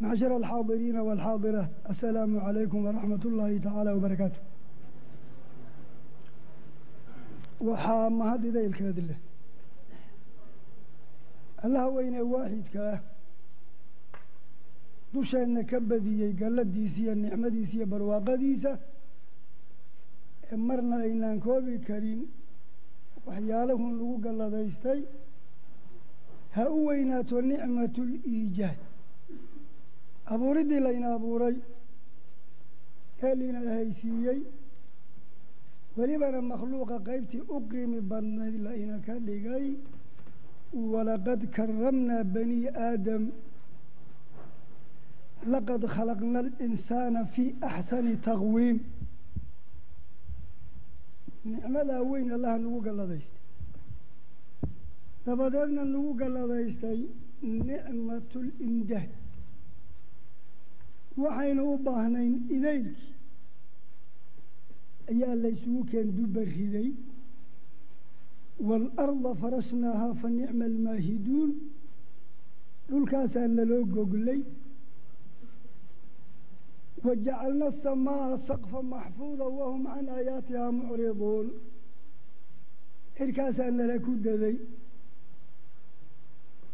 macshar alxaadiriina waalxaadiraat assalaamu calaykum waraxmat ullaahi tacaala wabarakaatu waxaa mahad idaylkeed leh allaha weynee waaxidka ah dusheenna ka badiyey galladiisa iyo nicmadiisa iyo barwaaqadiisa ee marna aynaan koobi karin waxyaaluhun lagu galladaystay ha u weynaato nicmatu liijaad abuuriddii layna abuuray ee lina haysiiyey welibana makhluuqa qaybtii u qiimi badnayd layna ka dhigay walaqad karamnaa bani aadam laqad khalaqna alinsaana fii axsani taqwiim. Nicmadaa weyn allaha nagu galladaystay. Dabadeedna nagu galladaystay nicmatulimdaad waxaynu u baahnayn idaylkii ayaa la isugu keen duba riday waalarda farasnaahaa fa nicma almaahiduun dhulkaasaa naloo goglay وجعلنا السماء سقفا محفوظا وهم عن آياتها معرضون إركاس أن لك دذي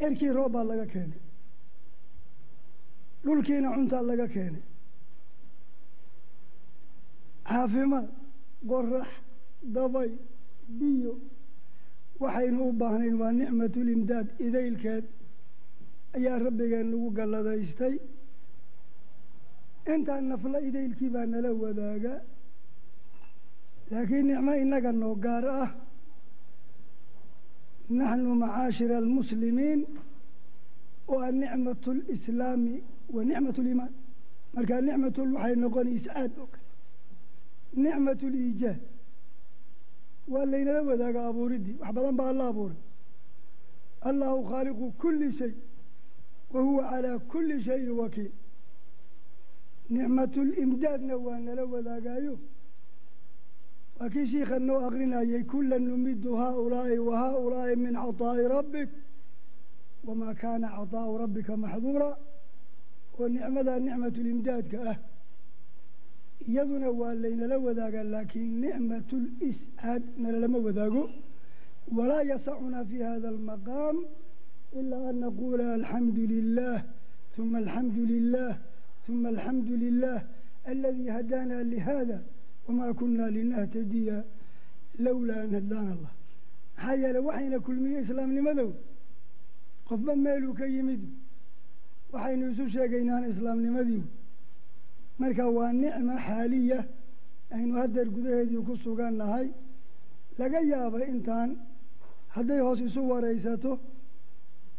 إركي روبا لك كان dhulkiina cuntaa laga keenay. Caafimaad qorax dabay biyo waxaynu u baahnayn waa nicmatulimdaad idaylkeed ayaa rabbigeen nagu galladaystay. Intaan nafla idaylkii baa nala wadaaga laakiin nicmo innaga noo gaar ah. Naxnu macaashira almuslimiin waa nicmatu lislaami ونعمة الإيمان مالك نعمة الوحي نقول إسعاد نعمة الإيجاد واللي نلوى ذاك أبو ردي وحبلا بها الله أبو ردي. الله خالق كل شيء وهو على كل شيء وكيل. نعمة الإمداد نوى نلوى ذاك أيوه. وكي شيخ أنه أغرنا يكون لن نمد هؤلاء وهؤلاء من عطاء ربك. وما كان عطاء ربك محظورا. ونعمة نعمة الإمداد كأه يظن والين لوذاق لكن نعمة الإسعاد نلما وذاقوا ولا يسعنا في هذا المقام إلا أن نقول الحمد لله ثم الحمد لله ثم الحمد لله الذي هدانا لهذا وما كنا لنهتدي لولا أن هدانا الله. حيا لوحينا كل من إسلام لماذا؟ قفبا مالو كي يمدو waxaynu isu sheegaynaan islaamnimadii. Marka waa nicma xaaliya aynu haddeer gudaheedii ku sugan nahay. Laga yaaba intaan hadday hoos isu waraysato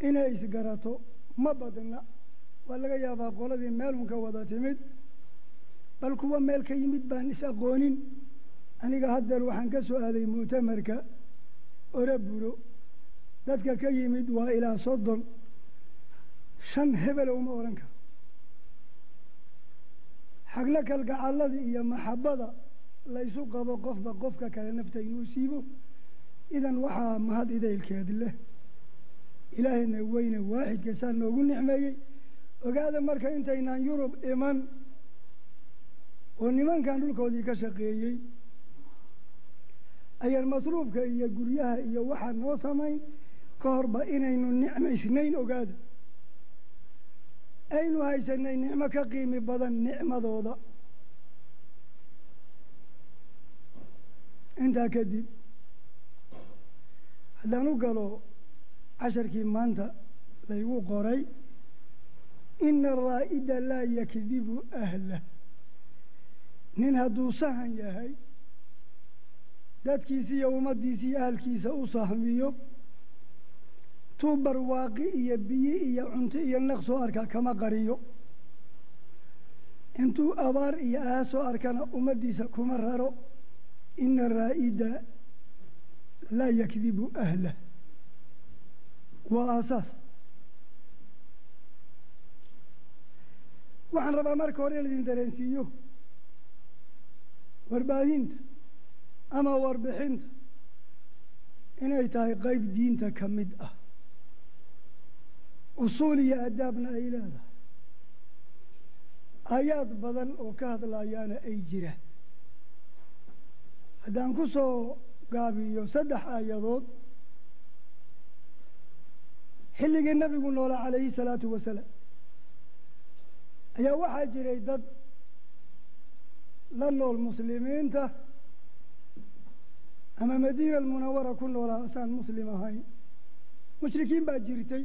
inay isgarato ma badna. Waa laga yaabaa qoladii meelun ka wada timid. Bal kuwa meel ka yimid baan is aqoonin. Aniga haddeer waxaan ka soo aaday mu'tamarka ore buro dadka ka yimid waa ilaa soddon shan hebelow ma odhan karo. Xagla kalgacalladii iyo maxabbada laysu qabo qofba qofka kale nafta inuu siibo idan waxaa mahad idaylkeed leh. Ilaahayna weyne waaxidka saa noogu nicmeeyey. Ogaada marka intaynaan yurub iman oo nimankan dhulkoodii ka shaqeeyey ayaan masruufka iyo guryaha iyo waxaa noo samayn ka horba inaynu nicmaysnayn ogaada aynu haysanay nicmo ka qiimi badan nicmadooda. Intaa kadib haddaan u galo casharkii maanta laygu qoray ina araa'ida laa yakdibu ahlah nin hadduu sahan yahay dadkiisa iyo ummaddiisa iyo ahalkiisa u sahmiyo tuu barwaaqi iyo biyi iyo cunto iyo naq soo arka kama qariyo. Intuu abaar iyo aa soo arkana ummaddiisa kuma raro. Ina raa'ida laa yakdibu ahlah waa aasaas waxaan rabaa marka hore in idin dareensiiyo warbaahinta ama warbixinta inay tahay qayb diinta ka mid ah usuul iyo adaabna ay leedahay. Aayaad badan oo ka hadlayaana ay jiraan haddaan ku soo gaabiyo saddex aayadood xilligii nabigu noolaa calayhi salaatu wasalaam ayaa waxaa jiray dad la nool muslimiinta ama madiina almunawara ku noolaa asaan muslim ahayn. Mushrikiin baa jirtay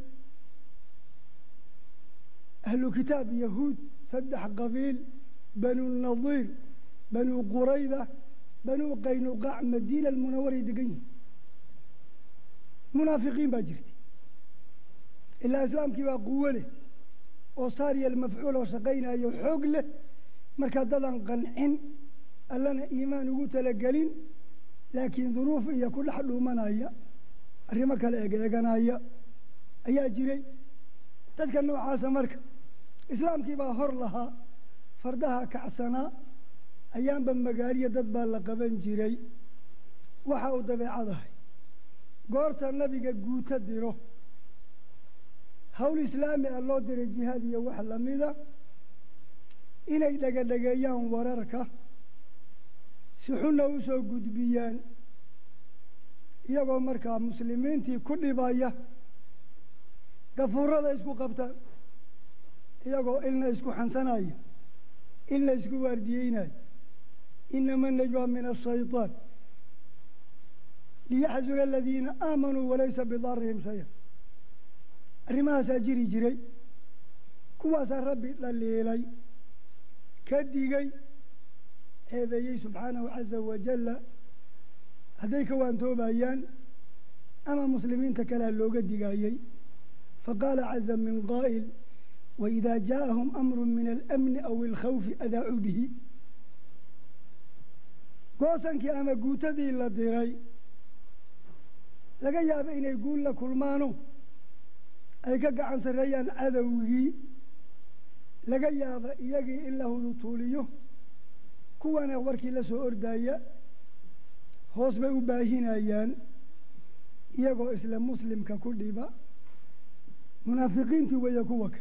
ahlu kitaab yahuud saddex qabiil banu nadiir banu qurayda banu qaynuqaac madiina almunawaray degan yihiin munaafiqiin baa jirtay ilaa islaamkii baa quwo leh oo saariyal mafcuul oo shaqaynayo xoog leh markaa dadan qancin allana iimaan ugu talagelin laakiin duruuf iyo ku dhex dhuumanaya arrimo kale egeeganaya ayaa jiray dadka noocaasa marka islaamkii baa hor lahaa fardaha kacsanaa ayaanba magaaliya dad baa la qaban jiray. Waxa uu dabeecadahay goorta nabiga guuto diro. Hawl islaami ah loo diray jihaad iyo wax lamida inay dhegadhegeeyaan wararka si xunna u soo gudbiyaan iyagoo markaa muslimiintii ku dhibaya gafuurada isku qabtaan iyagoo ilna isku xansanaya ilna isku waardiyeynaya inama najwa min ashayطaan liyaxzuna aladiina aamanuu walaysa bidarihim shaya arrimahaasaa jiri jiray kuwaasaa rabbi dhaliilay ka digay ceebeeyey subxaanahu caza wajalla hadday ka waantoobayaan ama muslimiinta kalea looga digaayey faqaala caza min qaa'il waidaa jaaءahum amru min alamni aw alkhawfi adaacuu bihi goosankii ama guutadii la diray laga yaabo inay guul la kulmaano ay ka gacan sarreeyaan cadowgii laga yaaba iyagii in la hudutuuliyo kuwana warkii la soo ordaya hoos bay u baahinayaan iyagoo isla muslimka ku dhiba munaafiqiintii weeye kuwa ka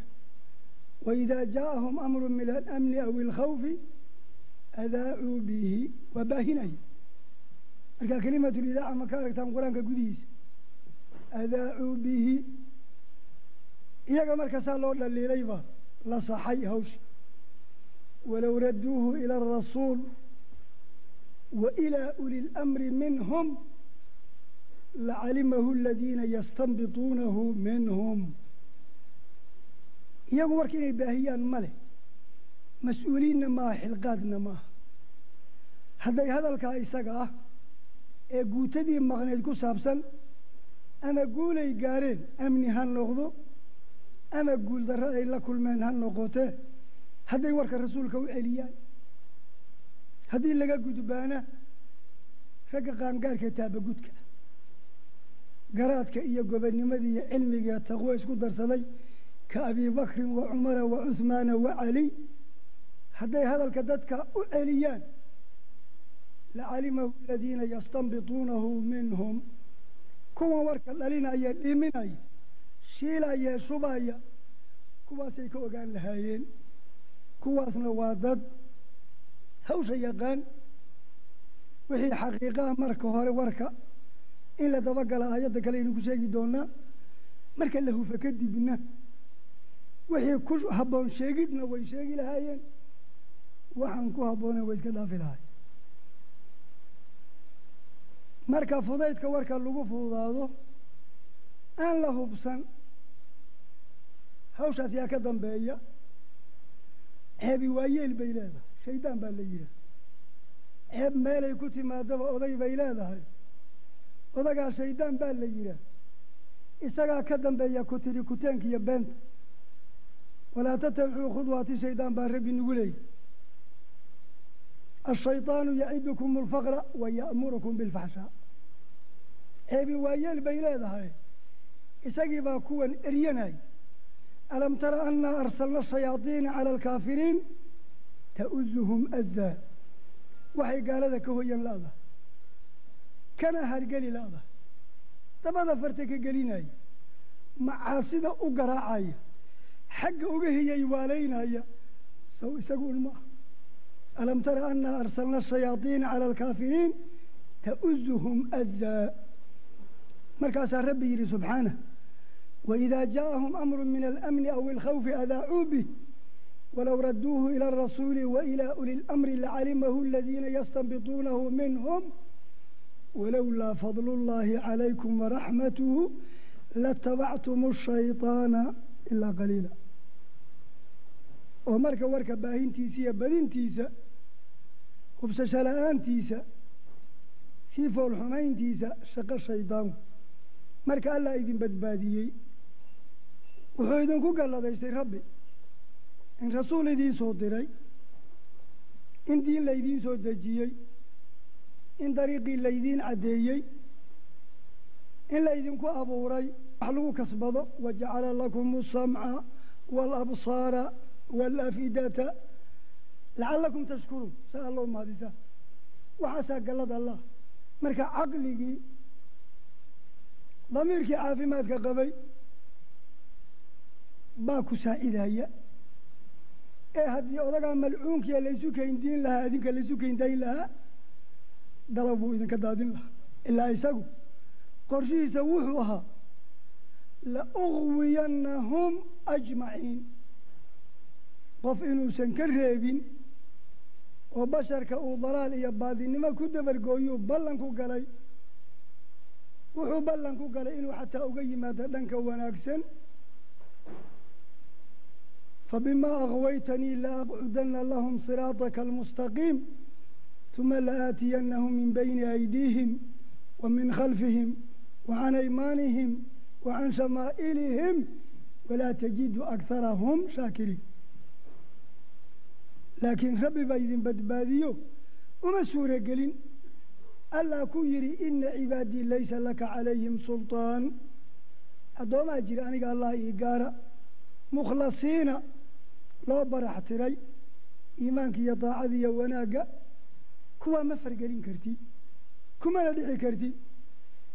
waidaa jaaءahum amru min alamni aw alkhawfi adaacuu bihi waa baahinaya markaa kelimatulidaaca ma ka aragtaan qur'aanka gudihiisa adaacuu bihi iyaga marka saa loo dhaliilayba la saxay hawsha walow raduuhu ila arasuul wa ilaa uli اlamri minhum lacalimahu aladiina yastanbituunahu minhum iyagu warka inay baahiyaan ma leh. Mas'uuliinna maaha xilqaadna maaha. Hadday hadalkaa isaga ah ee guutadii maqneed ku saabsan ama guulay gaareen amni ha noqdo ama guuldarro ay la kulmeen ha noqotee hadday warka rasuulka u celiyaan haddii laga gudbaana ragga qaangaarka taabagudka garaadka iyo gobonnimadii iyo cilmigiiyo taqwo isku darsaday ka abii bakrin wa cumara wa cuhmaana wa caliy hadday hadalka dadka u celiyaan. Lacalimahu aladiina yastanbituunahu minhum. Kuwan warka dhalinaya dhiminaya shiilaya shubaya kuwaasay ka ogaan lahaayeen. Kuwaasna waa dad hawsha yaqaan. Wixii xaqiiqaha marka hore warka in la dabagala aayadda kale aynu ku sheegi doonaa. Marka la hufa kadibna wixii ku habboon sheegidna way sheegi lahaayeen. Waxaan ku habboonen way iska dhaafi lahay marka fudaydka warka lagu fududaado aan la hubsan hawshaas yaa ka dambeeya ceebi waayeel bay leedahay. Shaydaan baa la yidhaah ceeb meelay ku timaadaba oday bay leedahay. Odagaa shaydaan baa la yidhaah isagaa ka dambeeya ku tiri kuteenka iyo beenta walaa tatabicuu khudwaati shaydaan baa rabbi nagu leeyay ashayطaanu yacidukum alfaqra wa ya'murukum bilfaxshaa ceebi waayeel bay leedahay isagii baa kuwan eryanay alam tara annaa arsalna shayaadiina cala alkaafiriin ta'uzuhum azaa waxay gaalada ka hoyan la'dahay kana hargeli la'dahay dabada farta ka gelinaya macaasida u garaacaya حق أجهي يوالينا يا سو يسقون ما. ألم ترى أن أرسلنا الشياطين على الكافرين؟ تؤزهم أزا. مركز ربي يري سبحانه. وإذا جاءهم أمر من الأمن أو الخوف أذاعوا به. ولو ردوه إلى الرسول وإلى أولي الأمر لعلمه الذين يستنبطونه منهم. ولولا فضل الله عليكم ورحمته لاتبعتم الشيطان إلا قليلاً. Oo marka warka baahintiisa iyo badintiisa hubsasho la'aantiisa sii foolxumayntiisa shaqo shaydaanku. Marka allah idin badbaadiyey wuxuu idinku galladaystay rabbi in rasuul idiin soo diray in diin laydiin soo dejiyey in dariiqii laydiin caddeeyey in laydinku abuuray wax lagu kasbado wajacala lakum asamca waalabsaara waalafidata lacallakum tashkuruun saa alla u mahadisaa waxaasaa gallad allah marka caqligii damiirkii caafimaadka qabay baa ku saacidaya ee haddii odagaa malcuunkiya laysu kayndiin lahaa idinka laysu kayndayn lahaa dalab buu idinka daadin lahaa ilaa isagu qorshihiisa wuxuu ahaa la uqwiyannahum ajmaciin qof inuusan ka reebin oo basharka uu dalaal iyo baadinimo ku dabargooyuu ballan ku galay wuxuu ballan ku galay inuu xataa uga yimaado dhanka wanaagsan fabimaa akwaytanii laaqcudana lahum siraataka almustaqiim uma laaatiyannahum min bayni aydiihim wa min khalfihim wa can aymaanihim wa can shamaa'ilihim walaa tajidu akharahum shaakiriin laakiin rabbi baa idin badbaadiyo. Uma suuro gelin allah ku yidhi ina cibaadii laysa laka calayhim sulطaan addoomaa jira aniga allah ii gaara. Mukhlasiina loo barax tiray iimaanka iyo daacada iyo wanaagga kuwaa ma fargelin kartid kumana dhici kartid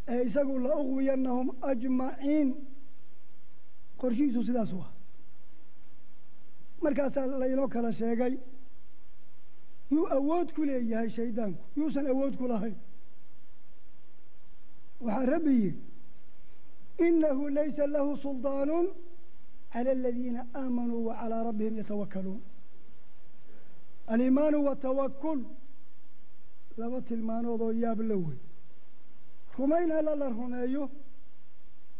ee isagu la uqwiyannahum ajmaciin. Qorshihiisu sidaas waa. Markaasaa laynoo kala sheegay يو أود كله يا هاي شيطان يوصل أود كله هاي وحربي إنه ليس له سلطان على الذين آمنوا وعلى ربهم يتوكلون. الإيمان والتوكل لبط المان وضياب اللوي. خمين ألا الله رحمه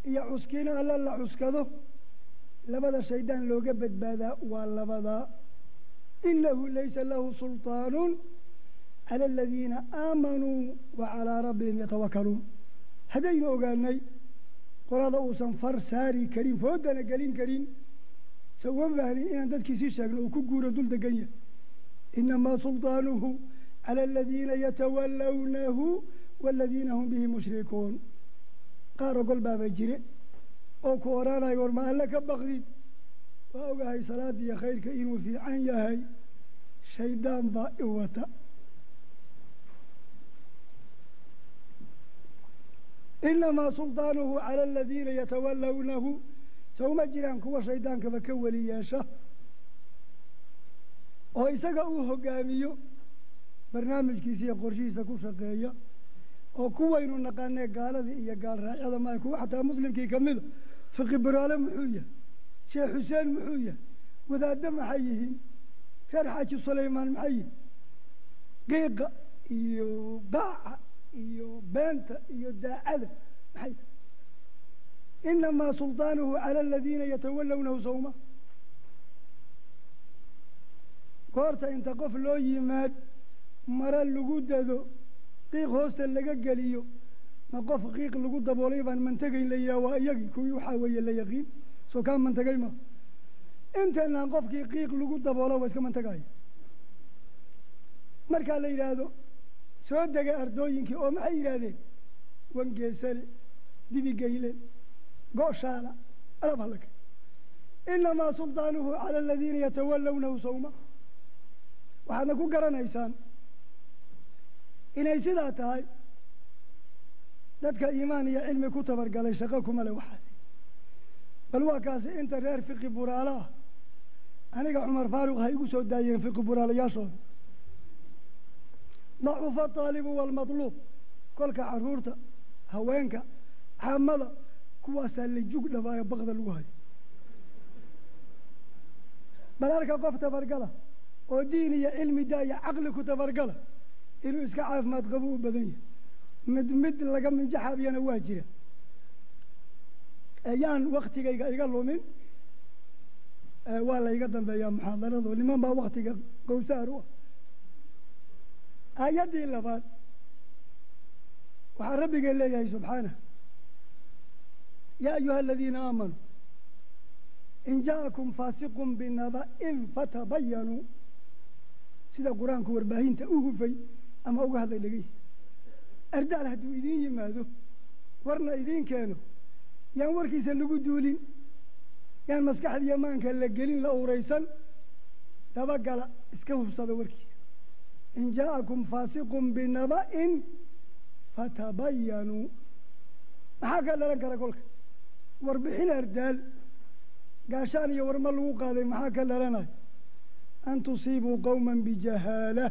يا عسكين ألا الله عسكده لبدا شيطان لو قبت بذا ولا بدا inahu laysa lahu sulطaanu cala aladiina aamanuu wa calaa rabbihim yatawakaluun haddaynu ogaanay qolada uusan far saari karin foodana gelin karin se uma baahnin inaan dadkiisii sheegno uu ku guuro dul degan yahay inamaa sulطaanuhu cala aladiina yatawallawnahu waaladiina hum bihi mushrikuun qaar ogol baaba jire oo ku odhanaya war ma alle ka bakdid وأوقعي صلاة يا خير كإنو في عين يا هاي. شيدان ضائوة إنما سلطانه على الذين يتولونه. سوما جيران كوا شيدان كفكولي يا شه ويسقى أوه قاميو برنامج كيسي قرشي سكو شقيا أو كوا إنو نقاني قال ذي إيا قال رأي هذا ما يكون حتى مسلم كي يكمل. فقه برالم حوية. Sheekh xuseen muxuu yahay wadaaddo maxay yihiin? Reer xaaji sulaymaan maxay yihiin? Qiiqa iyo daaca iyo beenta iyo daacada maxay inamaa sulطaanuhu cala aladiina yatawallawnahu sawma. Goorta inta qof loo yimaad mara lagu dado qiiq hoosta laga geliyo ma qof qiiq lagu daboolay baan mantegayn la yidhaha waa iyagii kuwii waxaa weeye la yaqiin soo kaa mantegay ma intaynaan qofkii qiiq lagu daboolo waa iska mantegaya markaa la yidhaahdo soo dega ardooyinkii oo maxay yidhaahdeen wangeesale dibigeyle go'shaala alab halaka inamaa sulطaanuhu cala aladiina yatawallawnahu sawma. Waxaadna ku garanaysaan inay sidaa tahay dadka iimaan iyo cilmi ku tabargalay shaqo kuma leh waxaasi bal waa kaasi inta reer fiqi buraalo ah aniga cumar faaruq ha igu soo daayeen fiqi buraalayaashooda dacufa aalibu waalmatluub kolka carruurta haweenka caamada kuwaasaa la jug dhabaayo bakda lagu hayo. Bal arka qof tabargala oo diin iyo cilmi daaya caqli ku tabargala inuu iska caafimaad qabo u badan yahay. Mid mid laga minjaxaabiyana waa jira yaan waktigayga iga lumin. Waa la iga dambeeyaa muxaadaradu. Niman baa waktiga gowsaar u ah. Aayaddii labaad waxaa rabbigeen leeyahay subxaanah. Yaa ayuha aladiina aamanuu in ja'akum faasiqun binaba'in fatabayanuu sida qur'aanku warbaahinta u hufay ama uga hadlay dhegeysa ardaal hadduu idiin yimaado warna idiin keeno yaan warkiisa lagu duulin. Yaan maskaxdiiyo maanka la gelin la uuraysan. Dabagala iska hubsada warkiisa. In ja'akum faasiqun binaba'in fatabayanuu maxaa ka dhalan kara kolka? Warbixin ardaal. Gaashaan iyo warma lagu qaaday maxaa ka dhalanayo an tusiibuu qowman bijahaala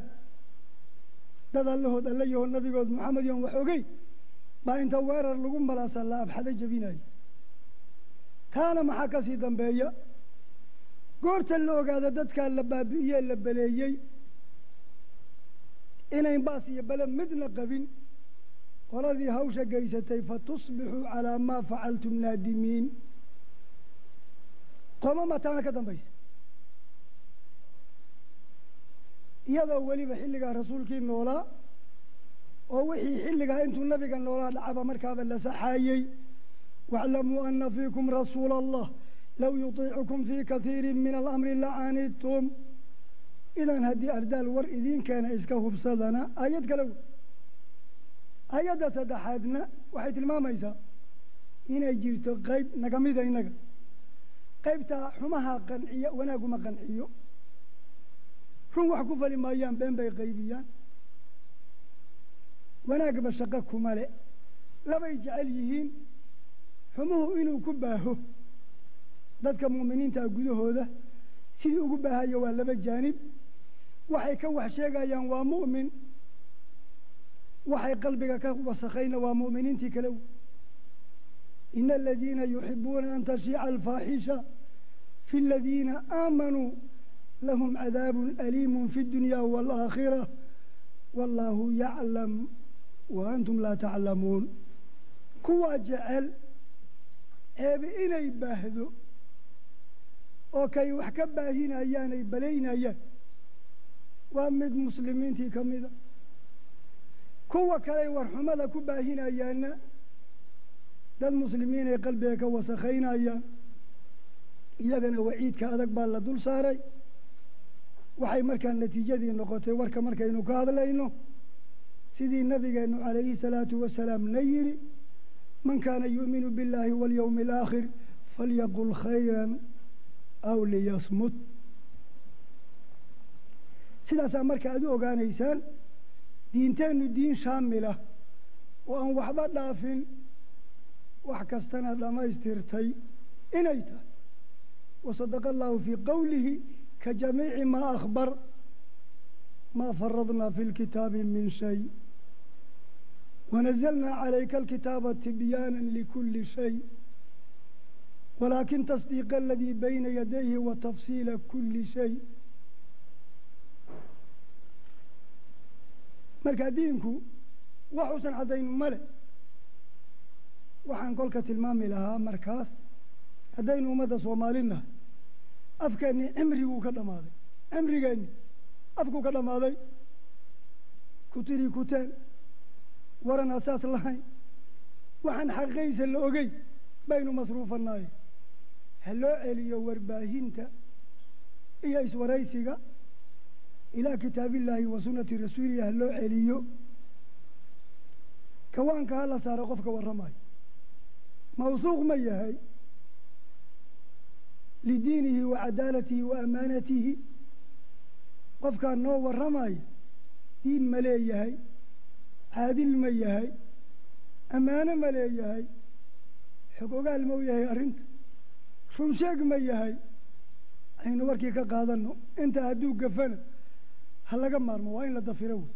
dad allahood alla yaho nabigood maxamed yoon wax ogey baa inta weerar lagu malaasa la abxada jebinayo taana maxaa ka sii dambeeya? Goorta la ogaado dadkaa la baabi'iyee la beleeyey. Inayn baas iyo bele midna qabin. Qoladii hawsha geysatay fatusbixuu calaa maa facaltum naadimiin. Qoomama taana ka dambaysa iyadoo weliba xilligaa rasuulkii noolaa oo wixii xilligaa intuu nabiga noolaa dhacaba markaaba la saxaayey waaclamuu ana fiikum rasuula allah low yutiicukum fii katiiri min alamri lacanidtum idan haddii ardaal war idiin keena iska hubsadana aayad kale wey aayadda saddexaadna waxay tilmaamaysaa inay jirto qayb nagamida innaga qaybtaa xumaha qanciya wanaaguma qanciyo run wax ku fali maayaan been bay qaybiyaan wanaagba shaqo kuma le labay jecel yihiin xumuhu inuu ku baaho. Dadka mu'miniintaa gudahooda sidii ugu baahayo waa laba jaanib. Waxay ka wax sheegayaan waa mu'min waxay qalbiga ka wasakhayna waa mu'miniintii kale. Ina aladiina yuxibuuna an tashiica alfaaxisha fi aladiina aamanuu lahum cadaabun aliimu fi اdunya wاlaakhira wallaahu yaclam wa antum laa taclamuun. Kuwaa jecel ceebi inay baahdo oo kay wax ka baahinayaan ay balaynayaan waa mid muslimiintii ka mida. Kuwa kaley warxumada ku baahinayaanna dad muslimiin ay qalbiga ka wasakhaynayaan iyagana waciidka adag baa la dul saaray. Waxay markaa natiijadii noqotay warka markaynu ka hadlayno sidii nabigeennu calayhi salaatu wasalaam na yidhi من كان يؤمن بالله واليوم الآخر فليقل خيرا أو ليصمت. سداسا مركا أدو أغانيسان دينتين الدين شاملة وأن وحبا دافن وحكستنا لما استرتي. إنيتا وصدق الله في قوله كجميع ما أخبر ما فرضنا في الكتاب من شيء. Wanazalnaa calayka alkitaaba tibyaana likuli shay walaakin tasdiiqa aladii bayna yadayhi wa tafsiila kuli shay marka diinku waxuusan caddayn male waxaan kolka tilmaami lahaa markaas haddaynu ummadda soomaalinahay afkeennii cimriguu ka dhammaaday cimrigeenni afkuu ka dhammaaday kutiri kuteen waran asaas lahayn waxaan xaqiiqaysa la ogey baynu masruufanaay ha loo celiyo warbaahinta iyo iswaraysiga ilaa kitaabillaahi wa sunnati rasuulihi ha loo celiyo. Kawaanka ha la saaro qofka warramayo mawsuuq ma yahay. Lidiinihi wa cadaalatihi wa amaanatihi. Qofkaan noo warramaya diin ma leeyahay caadil ma yahay ammaano ma leeyahay xog ogaal ma u yahay arrinta runsheeg ma yahay aynu warkii ka qaadanno inta hadduu gafana ha laga maarmo waa in la dafiro wey